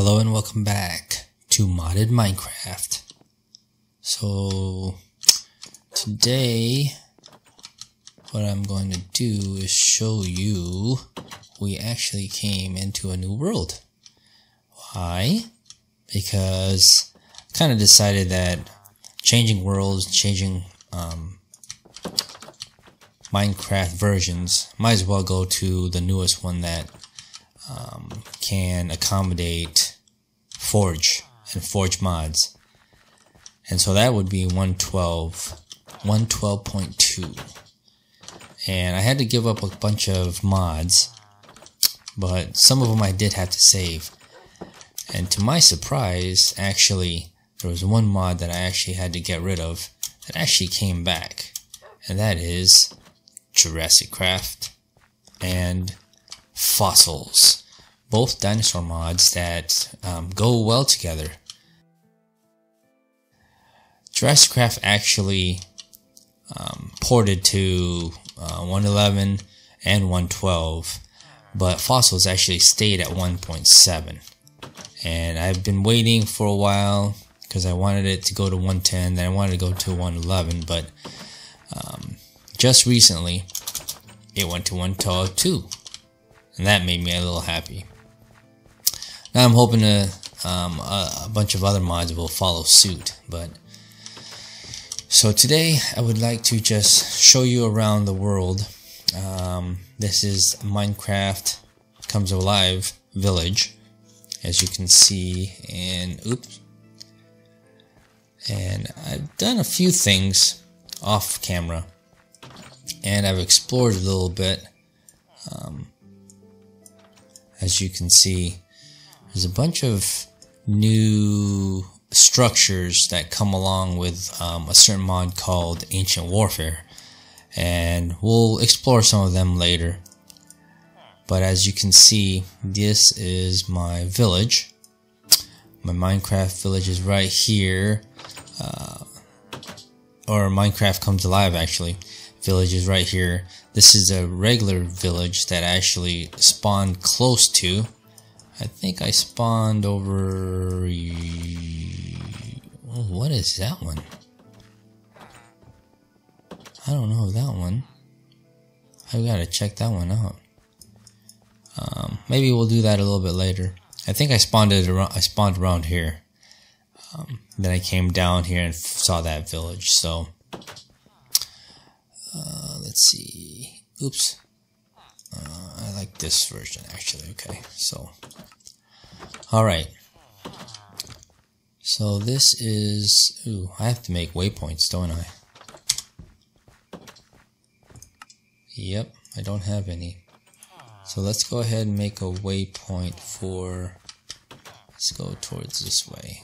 Hello and welcome back to Modded Minecraft. So, today, what I'm going to do is show you we actually came into a new world. Why? Because I kind of decided that changing worlds, changing um, Minecraft versions, might as well go to the newest one that um, can accommodate Forge and Forge mods. And so that would be 112, 112.2. And I had to give up a bunch of mods, but some of them I did have to save. And to my surprise, actually, there was one mod that I actually had to get rid of that actually came back. And that is Jurassic Craft and Fossils. Both dinosaur mods that um, go well together. Jurassic Craft actually um, ported to uh, 111 and 112, but Fossils actually stayed at 1.7. And I've been waiting for a while because I wanted it to go to 110, then I wanted to go to 111, but um, just recently it went to 112 too. And that made me a little happy. Now I'm hoping to, um, a, a bunch of other mods will follow suit, but so today I would like to just show you around the world. Um, this is Minecraft Comes Alive Village, as you can see, and oops. And I've done a few things off camera, and I've explored a little bit. Um, as you can see, there's a bunch of new structures that come along with um, a certain mod called Ancient Warfare, and we'll explore some of them later. But as you can see, this is my village. My Minecraft village is right here, uh, or Minecraft comes alive actually. Village is right here. This is a regular village that I actually spawned close to. I think I spawned over... Oh, what is that one? I don't know that one. I gotta check that one out. Um, maybe we'll do that a little bit later. I think I spawned it around. I spawned around here. Um, then I came down here and saw that village. So uh, let's see. Oops. Uh, I like this version actually. Okay, so all right. So this is. Ooh, I have to make waypoints, don't I? Yep, I don't have any. So let's go ahead and make a waypoint for. Let's go towards this way.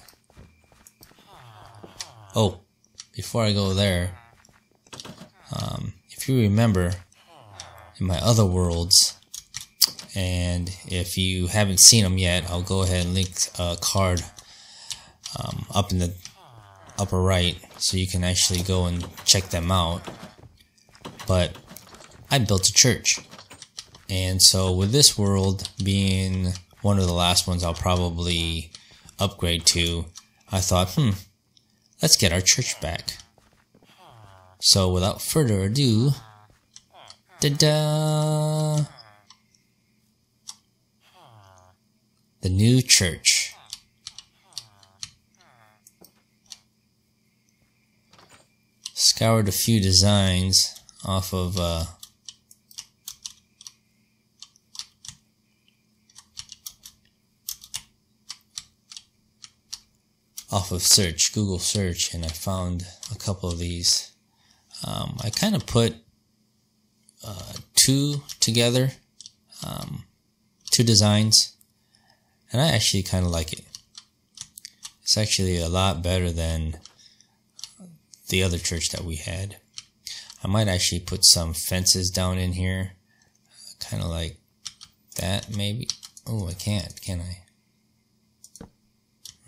Oh, before I go there, if you remember, in my other worlds, and if you haven't seen them yet, I'll go ahead and link a card um, up in the upper right so you can actually go and check them out. But I built a church. And so with this world being one of the last ones I'll probably upgrade to, I thought, hmm, let's get our church back. So without further ado, da-da! The new church. Scoured a few designs off of uh, off of search, Google search, and I found a couple of these. Um, I kind of put uh, two together, um, two designs, and I actually kind of like it. It's actually a lot better than the other church that we had. I might actually put some fences down in here, kind of like that maybe. Oh, I can't, can I?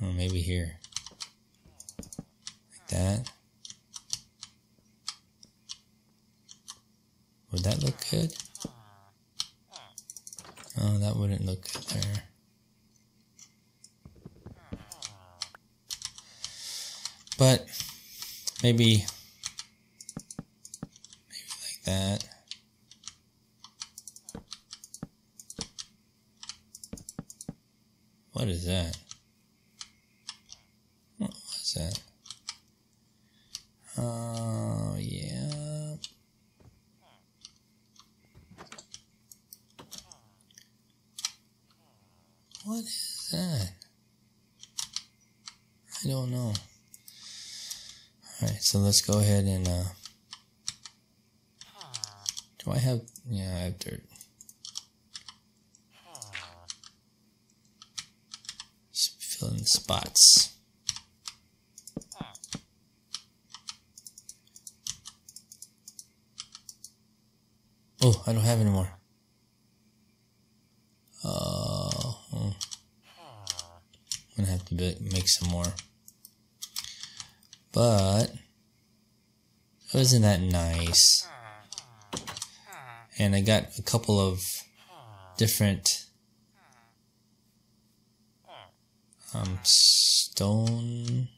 Oh, maybe here. Like that. Would that look good? Oh, that wouldn't look good there. But maybe let's go ahead and, uh, do I have, yeah, I have dirt. Just fill in the spots. Oh, I don't have any more. Uh, hmm. I'm gonna have to make some more. But, wasn't that nice? And I got a couple of different um, stone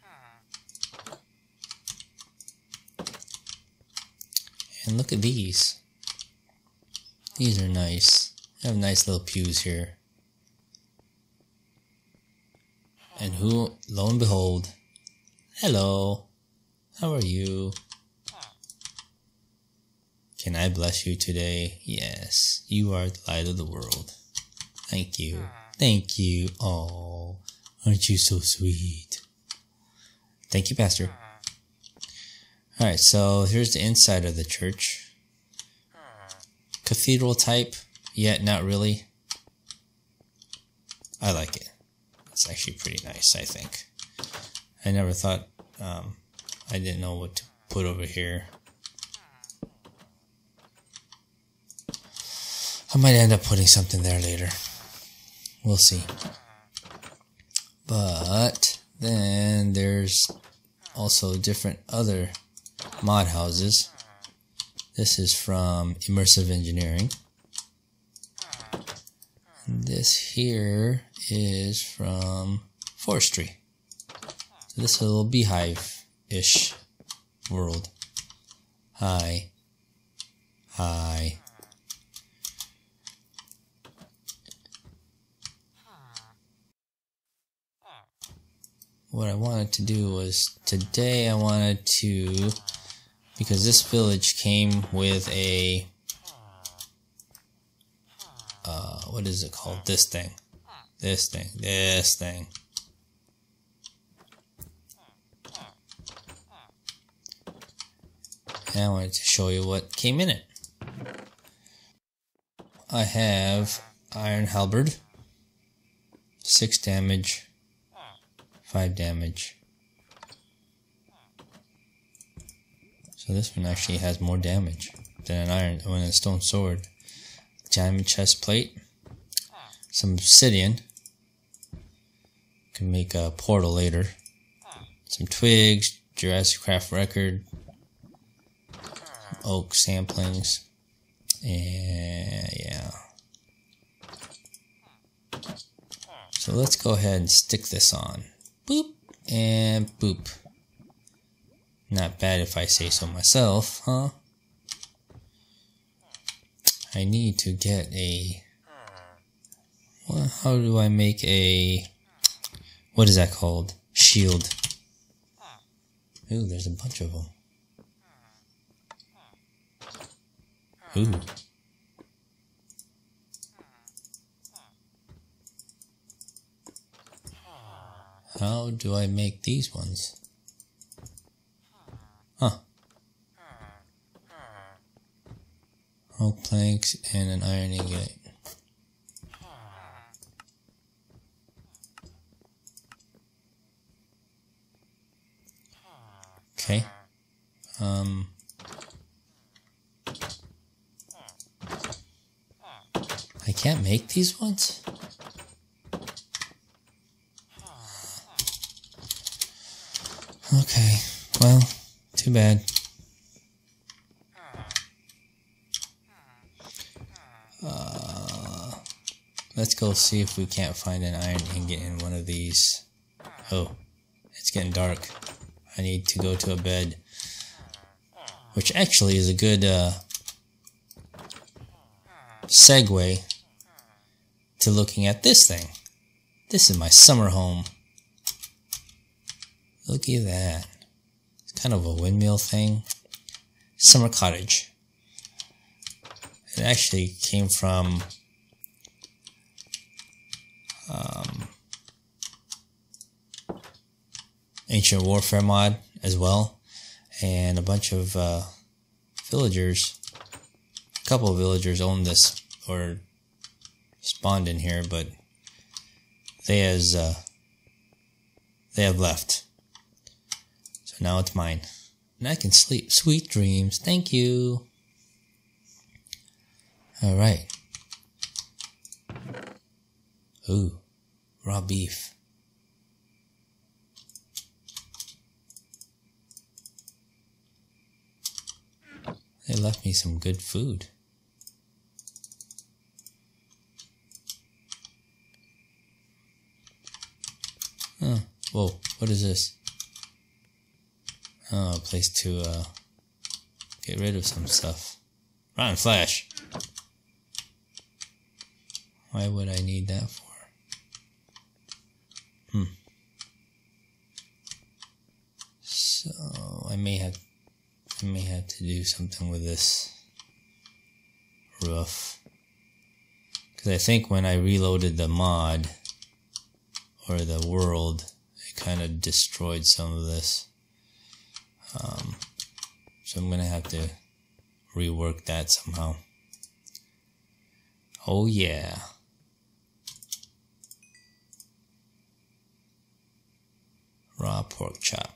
and look at these. These are nice. I have nice little pews here. And who, lo and behold, hello, how are you? Can I bless you today? Yes, you are the light of the world. Thank you. Hmm. Thank you. Oh, aren't you so sweet? Thank you, Pastor. Hmm. Alright, so here's the inside of the church hmm. cathedral type, yet not really. I like it. It's actually pretty nice, I think. I never thought, um, I didn't know what to put over here. I might end up putting something there later. We'll see. But then there's also different other mod houses. This is from Immersive Engineering. This here is from Forestry. So this is a little beehive-ish world. Hi. Hi. What I wanted to do was today I wanted to because this village came with a uh, what is it called? This thing, this thing, this thing. And I wanted to show you what came in it. I have Iron Halberd, 6 damage, 5 damage, So this one actually has more damage than an iron, than a stone sword. Diamond chest plate. Some obsidian. Can make a portal later. Some twigs, Jurassic Craft record, oak samplings, and yeah. So let's go ahead and stick this on. Boop and boop. Not bad if I say so myself, huh? I need to get a... Well, how do I make a... What is that called? Shield. Ooh, there's a bunch of them. Ooh. How do I make these ones? Huh. Oak planks and an iron ingot. Okay. Um. I can't make these ones? Okay, well. Too bad. Uh, let's go see if we can't find an iron ingot in one of these. Oh, it's getting dark. I need to go to a bed. Which actually is a good uh, segue to looking at this thing. This is my summer home. Look at that. It's kind of a windmill thing. Summer cottage. It actually came from um, Ancient Warfare mod as well, and a bunch of uh, villagers, a couple of villagers owned this or spawned in here, but they has uh, they have left. Now it's mine. And I can sleep. Sweet dreams. Thank you. Alright. Ooh. Raw beef. They left me some good food. Oh, whoa, what is this? Oh, a place to uh, get rid of some stuff. Rotten flesh. Why would I need that for? Hmm. So I may have I may have to do something with this roof. Because I think when I reloaded the mod, or the world, it kind of destroyed some of this. Um, so I'm to have to rework that somehow. Oh yeah. Raw pork chop.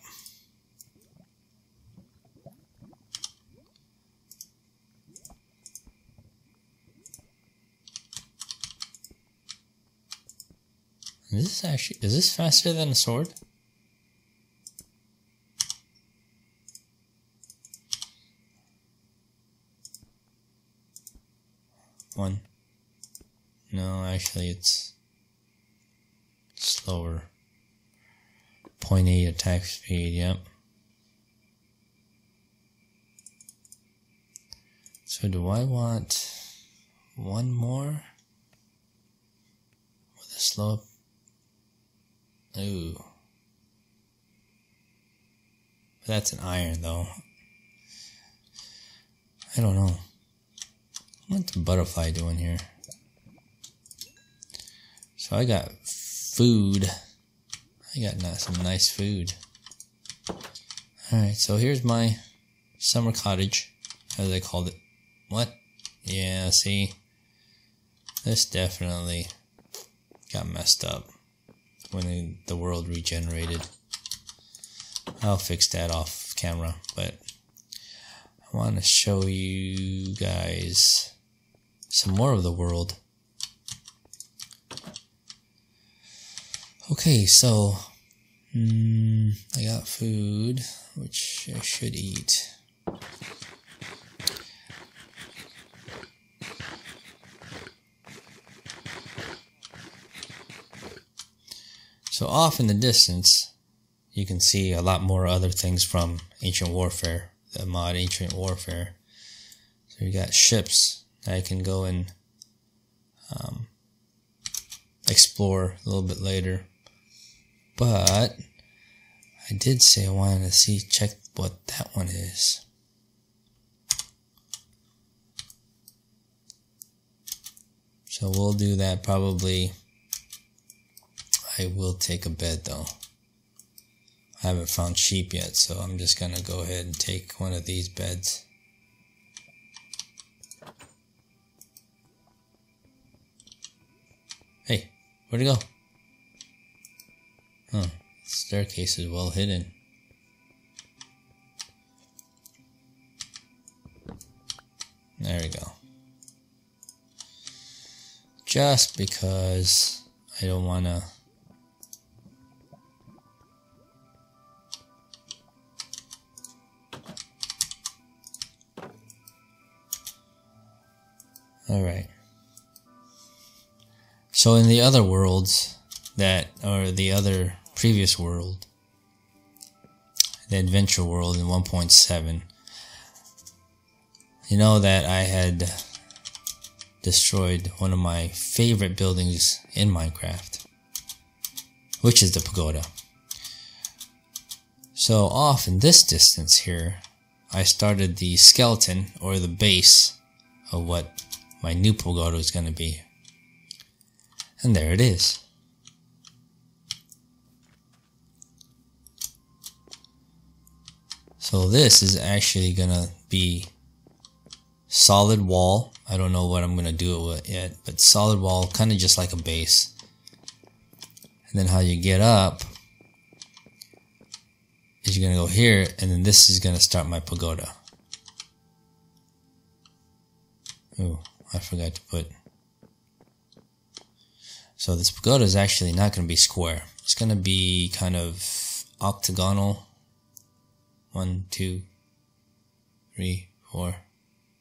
Is this actually, is this faster than a sword? One. No, actually it's slower. 0.8 attack speed, yep. So do I want one more with a slope? Ooh. That's an iron, though. I don't know. What's the butterfly doing here? So I got food. I got some nice food. Alright, so here's my summer cottage, as I called it. What? Yeah, see? This definitely got messed up when the world regenerated. I'll fix that off camera, but I want to show you guys some more of the world. Okay, so mm, I got food, which I should eat. So off in the distance, you can see a lot more other things from Ancient Warfare, the mod Ancient Warfare. So you got ships that I can go and um, explore a little bit later. But I did say I wanted to see, check what that one is. So we'll do that probably I will take a bed though. I haven't found sheep yet, so I'm just gonna go ahead and take one of these beds. Where'd it go? Huh, staircase is well hidden. There we go. Just because I don't want to Alright. So in the other worlds that, or the other previous world, the Adventure World in 1.7. You know that I had destroyed one of my favorite buildings in Minecraft, which is the pagoda. So off in this distance here, I started the skeleton or the base of what my new pagoda is going to be. And there it is. So this is actually to be solid wall. I don't know what I'm to do it with yet, but solid wall, kind of just like a base. And then how you get up is you're to go here, and then this is to start my pagoda. Oh, I forgot to put. So this pagoda is actually not going to be square. It's going to be kind of octagonal. One, two, three, four,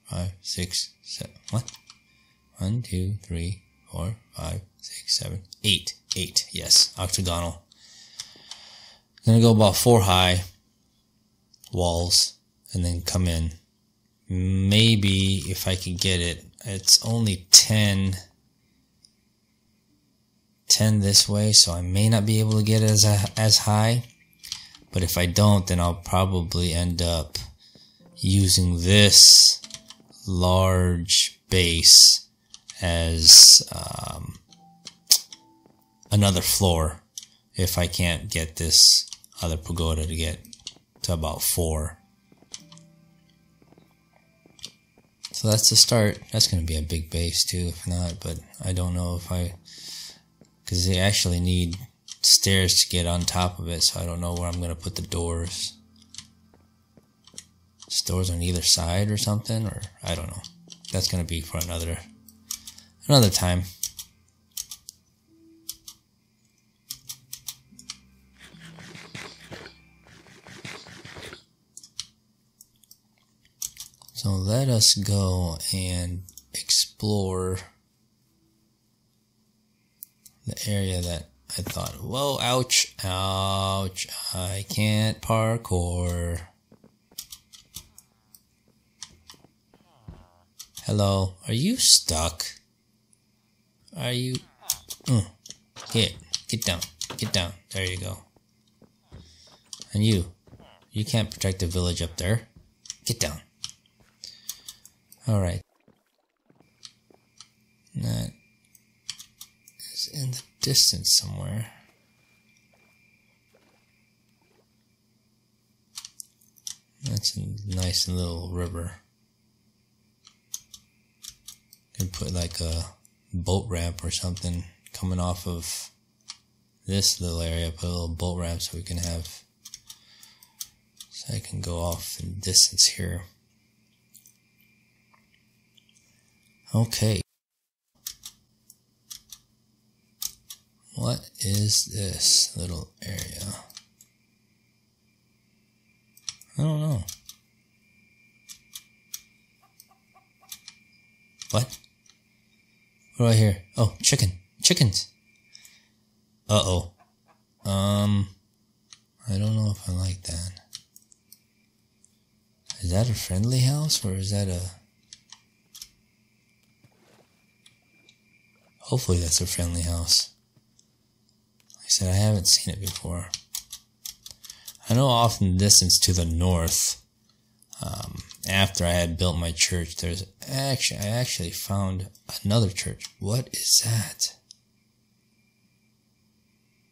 five, six, seven. What? One, two, three, four, five, six, seven, eight. Eight. Yes, octagonal. Gonna go about four high walls and then come in. Maybe if I could get it, it's only 10, 10 this way, so I may not be able to get as, as high. But if I don't, then I'll probably end up using this large base as um, another floor if I can't get this other pagoda to get to about four. So that's the start. That's going to be a big base too, if not, but I don't know if I, because they actually need stairs to get on top of it, so I don't know where I'm going to put the doors. Doors on either side or something, or I don't know. That's going to be for another, another time. So let us go and explore the area that I thought, whoa, ouch, ouch, I can't parkour. Hello, are you stuck? Are you? Mm, get, get down, get down. There you go. And you, you can't protect the village up there. Get down. Alright. That in the distance somewhere. That's a nice little river. Could put like a boat ramp or something coming off of this little area. Put a little boat ramp so we can have, so I can go off in distance here. Okay. What is this little area? I don't know. What? What do I hear? Oh, chicken. Chickens. Uh-oh. Um, I don't know if I like that. Is that a friendly house or is that a... Hopefully that's a friendly house. Said, I haven't seen it before. I know off in the distance to the north, um, after I had built my church, there's actually, I actually found another church. What is that?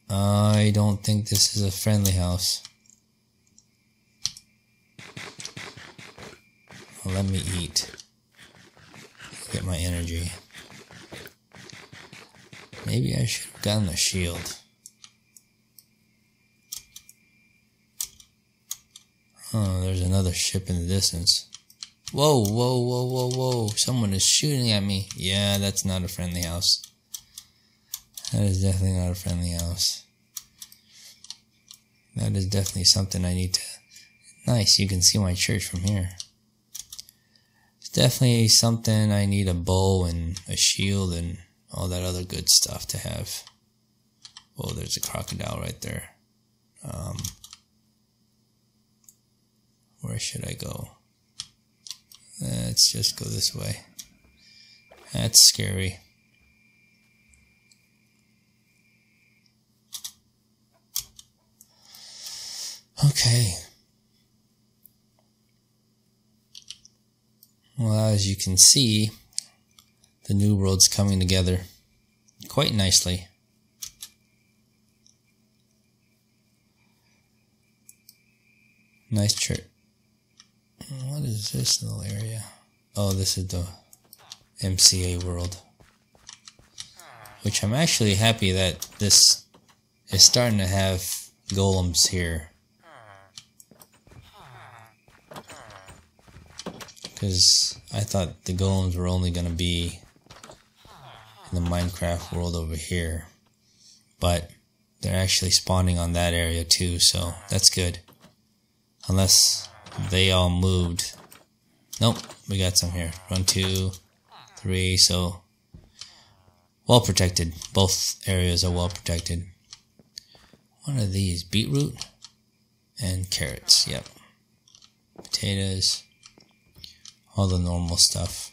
I don't think this is a friendly house. Well, let me eat. Get my energy. Maybe I should have gotten a shield. Oh, there's another ship in the distance. Whoa, whoa, whoa, whoa, whoa. Someone is shooting at me. Yeah, that's not a friendly house. That is definitely not a friendly house. That is definitely something I need to... Nice, you can see my church from here. It's definitely something I need a bow and a shield and all that other good stuff to have. Oh, there's a crocodile right there. Um, Where should I go? Let's just go this way. That's scary. Okay. Well, as you can see, the new world's coming together quite nicely. Nice church. What is this little area? Oh, this is the MCA world. Which I'm actually happy that this is starting to have golems here. Because I thought the golems were only going to be in the Minecraft world over here. But they're actually spawning on that area too, so that's good. Unless they all moved. Nope, we got some here. One, two, three, so well protected. Both areas are well protected. One of these, beetroot and carrots, yep. Potatoes, all the normal stuff.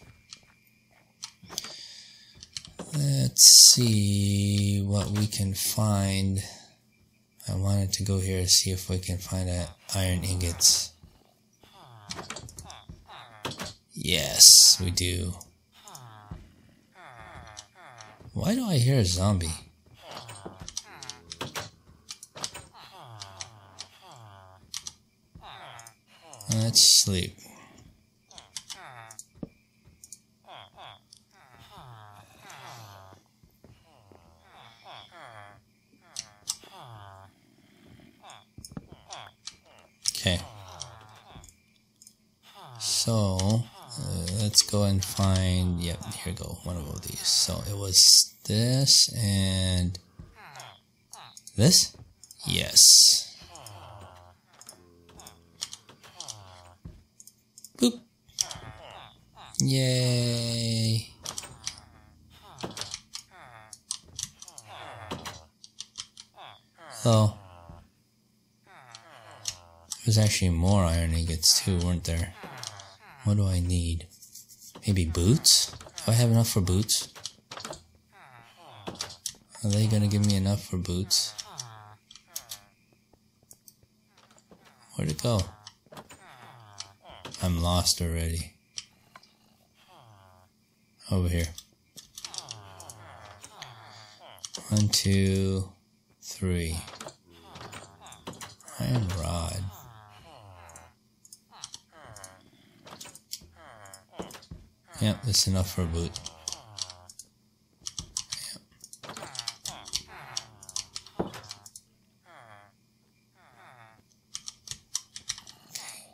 Let's see what we can find. I wanted to go here to see if we can find a iron ingots. Yes, we do. Why do I hear a zombie? Let's sleep. Okay. So, let's go and find, yep, here we go, one of these. So it was this and this? Yes. Boop. Yay. Oh. There's actually more iron ingots too, weren't there? What do I need? Maybe boots? Do I have enough for boots? Are they gonna give me enough for boots? Where'd it go? I'm lost already. Over here. One, two, three. Iron rod. Yep, that's enough for a boot.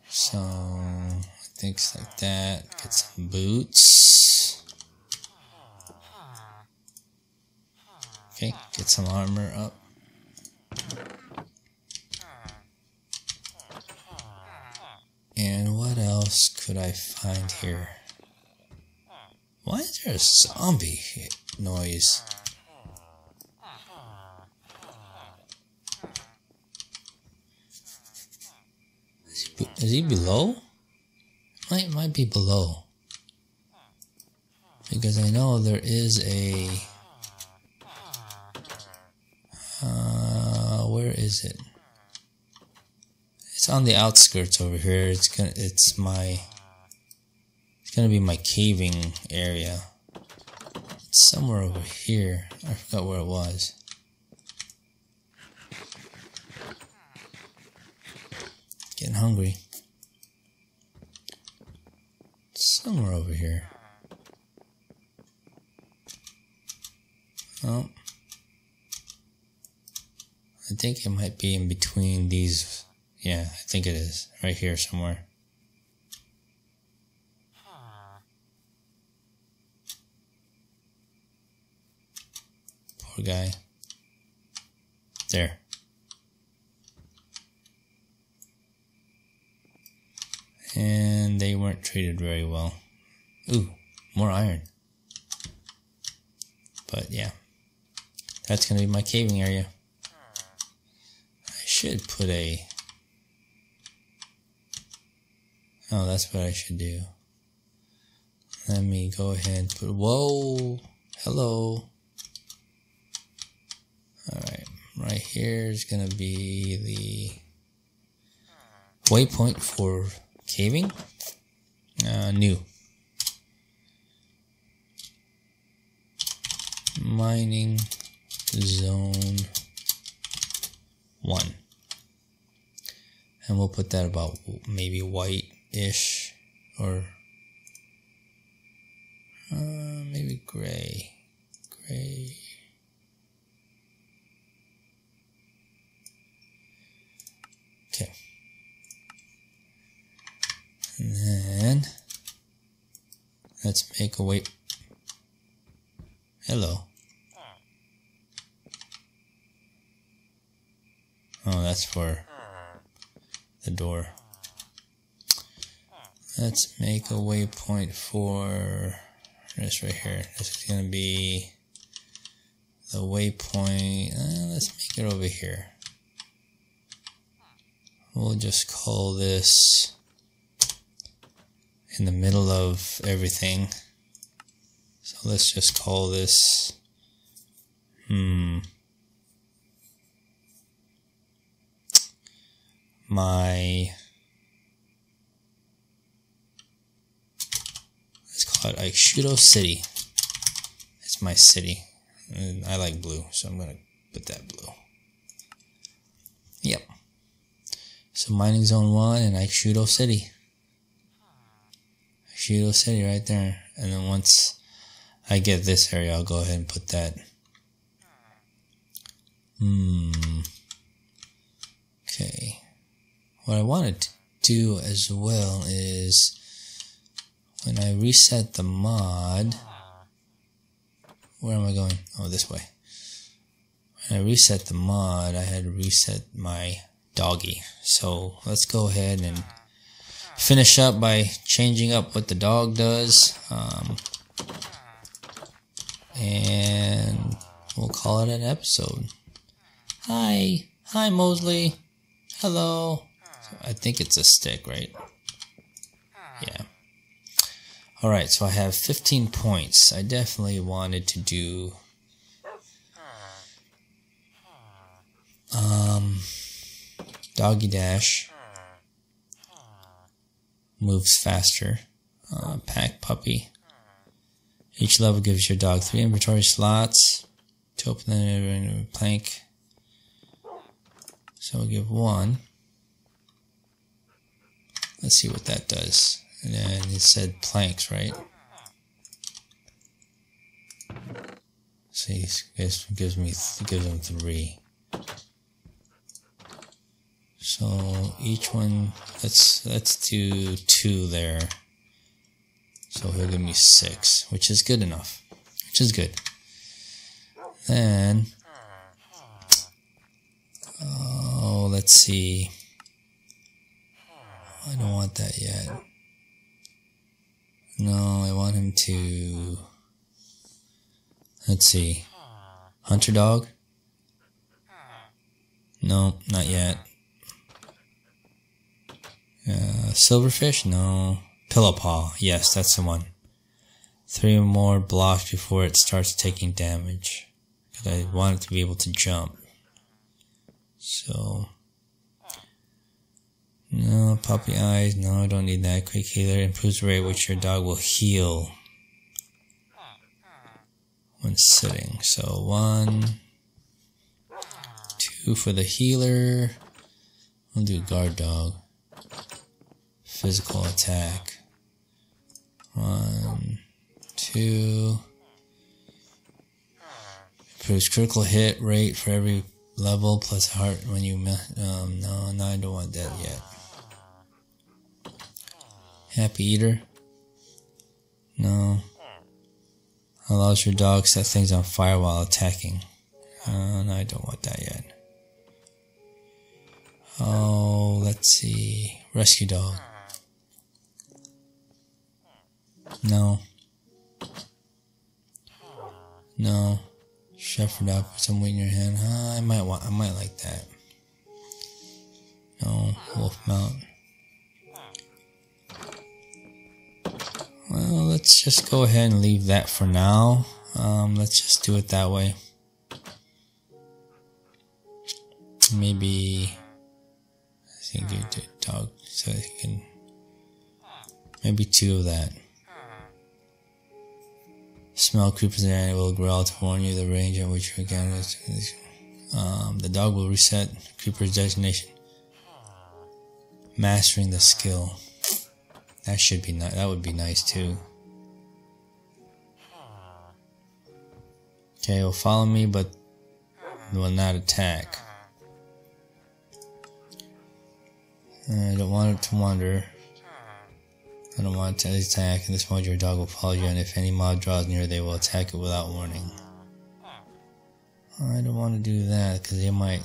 So, things like that. Get some boots. Okay, get some armor up. And what else could I find here? Why is there a zombie noise? Is he, is he below? Might might be below. Because I know there is a uh, where is it? It's on the outskirts over here. It's gonna it's my it's gonna be my caving area. It's somewhere over here. I forgot where it was. Getting hungry. Somewhere over here. Oh. I think it might be in between these. Yeah, I think it is. Right here somewhere. Poor guy. There. And they weren't treated very well. Ooh, more iron. But yeah. That's gonna be my caving area. I should put a Oh, that's what I should do. Let me go ahead and put, whoa, hello. Alright, right here is gonna be the waypoint for caving. Uh, new. Mining zone one. And we'll put that about maybe white-ish or uh, maybe gray. Gray. Okay. And let's make a wait. Hello. Oh, that's for the door. Let's make a waypoint for this right here. This is going to be the waypoint. Uh, let's make it over here. We'll just call this in the middle of everything. So let's just call this, hmm, my, let's call it Ikeshudo City. It's my city. And I like blue, so I'm going to put that blue. Yep. So mining zone one and Ikeshudo City. Ikeshudo City right there. And then once I get this area, I'll go ahead and put that. Hmm. Okay. What I want to do as well is when I reset the mod, where am I going? Oh, this way. When I reset the mod, I had to reset my doggy. So let's go ahead and finish up by changing up what the dog does. Um, and we'll call it an episode. Hi. Hi, Mosley. Hello. I think it's a stick, right? Yeah. Alright, so I have 15 points. I definitely wanted to do... Um... Doggy Dash. Moves faster. Uh, pack Puppy. Each level gives your dog three inventory slots to open the plank. So we'll give one. Let's see what that does. And then it said planks, right? See, this gives me gives them three. So each one, let's let's do two there. So he'll give me six, which is good enough. Which is good. Then, oh, let's see. I don't want that yet. No, I want him to. Let's see. Hunter dog? No, not yet. Uh, silverfish? No. Pillow paw. Yes, that's the one. Three more blocks before it starts taking damage. Because I want it to be able to jump. So. No, puppy eyes. No, I don't need that. Quick healer improves the rate which your dog will heal when sitting. So one, two for the healer. We'll do guard dog. Physical attack. One, two. Improves critical hit rate for every level plus heart when you. Um, no, no, I don't want that yet. Happy Eater? No. Allows your dog set things on fire while attacking. Uh, no, I don't want that yet. Oh, let's see. Rescue dog. No. No. Shepherd dog, put some weight in your hand. Uh, I might want. I might like that. No. Wolf mount. Well, let's just go ahead and leave that for now. Um, let's just do it that way. Maybe I think you do dog so you can maybe two of that. Smell creepers and it will growl to warn you the range at which you encounter um, the dog will reset creeper's designation. Mastering the skill. That should be nice. That would be nice too. Okay, will follow me, but will not attack. I don't want it to wander. I don't want to attack. In this mode, your dog will follow you, and if any mob draws near, they will attack it without warning. I don't want to do that because they might.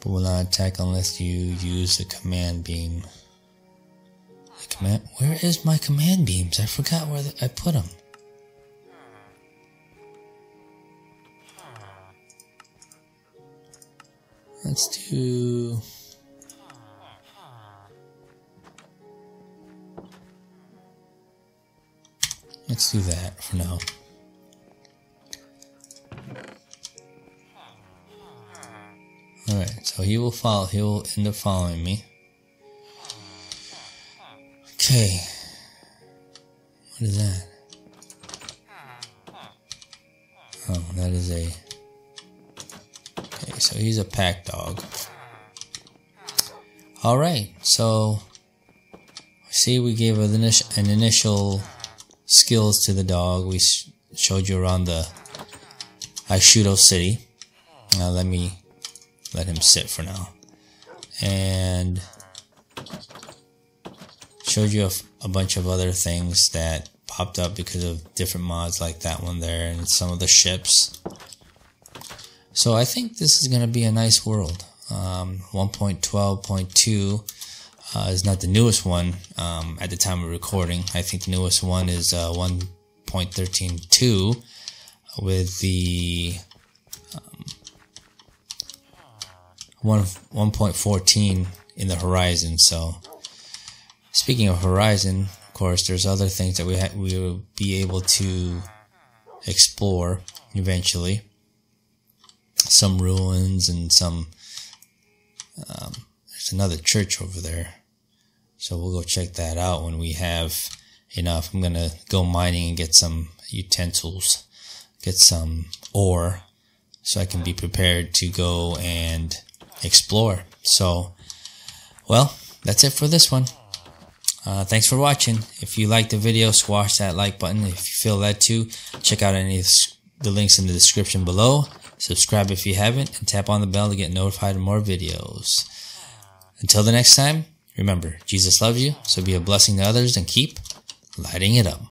But will not attack unless you use the command beam. The command. Where is my command beams? I forgot where I put them. Let's do. Let's do that for now. Alright, so he will follow, he will end up following me. Okay. What is that? Oh, that is a... Okay, so he's a pack dog. Alright, so... See, we gave an initial skills to the dog. We showed you around the Ikeshudo city. Now let me let him sit for now. And showed you a, a, bunch of other things that popped up because of different mods like that one there and some of the ships. So I think this is going to be a nice world. Um, 1.12.2 uh, is not the newest one um, at the time of recording. I think the newest one is uh, 1.13.2 with the one 1.14 in the horizon. So, speaking of horizon, of course, there's other things that we ha- we will be able to explore eventually. Some ruins and some. Um, there's another church over there, so we'll go check that out when we have enough. I'm gonna go mining and get some utensils, get some ore, so I can be prepared to go and explore. So, well, that's it for this one. Uh, thanks for watching. If you liked the video, squash that like button. If you feel led to, check out any of the links in the description below. Subscribe if you haven't, and tap on the bell to get notified of more videos. Until the next time, remember, Jesus loves you, so be a blessing to others and keep lighting it up.